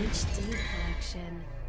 HD collection.